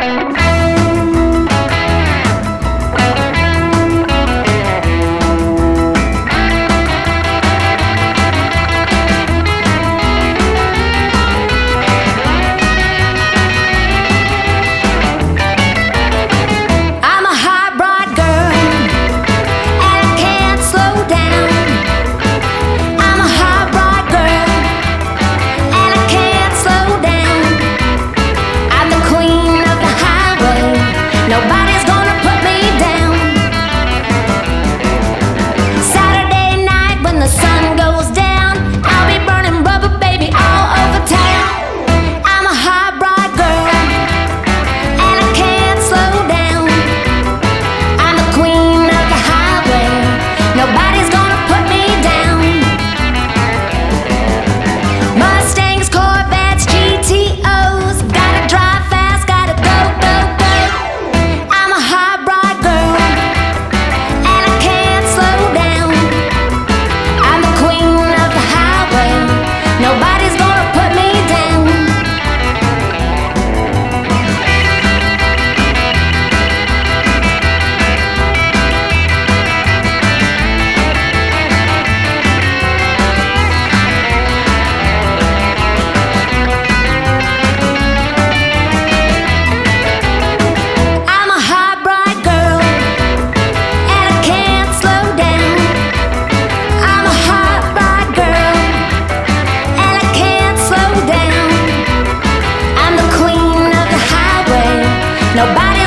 Thank nobody